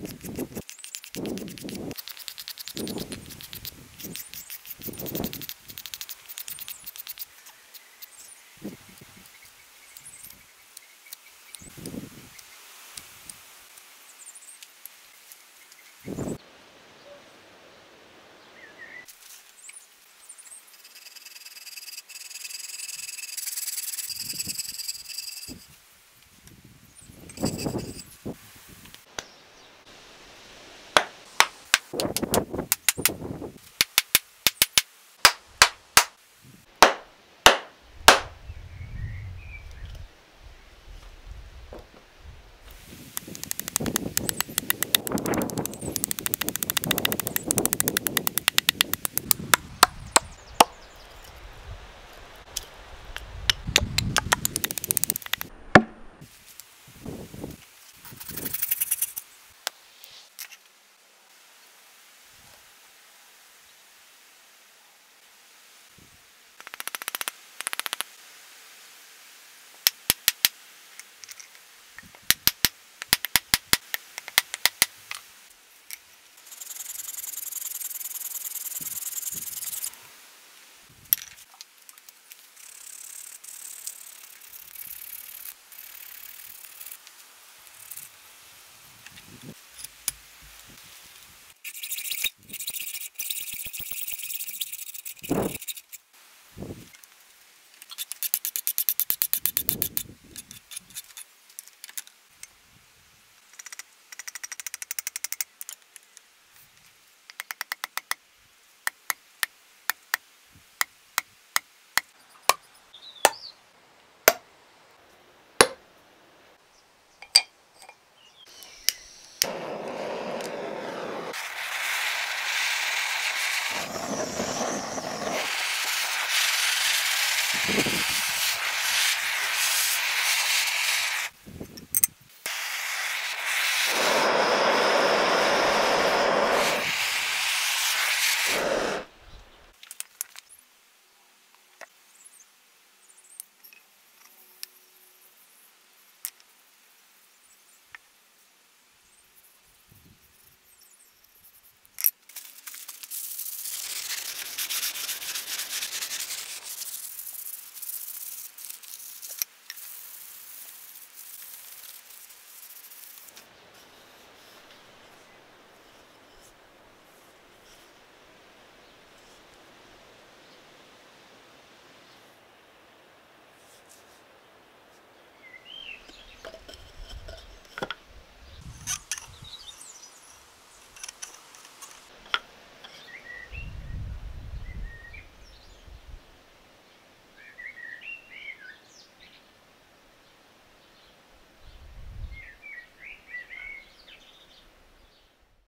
you you